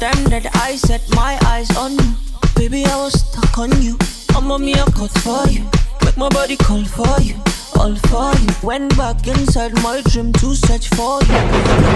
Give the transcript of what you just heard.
time that I set my eyes on you, baby, I was stuck on you. I'm a me I caught for you, make my body call for you, all for you. Went back inside my dream to search for you.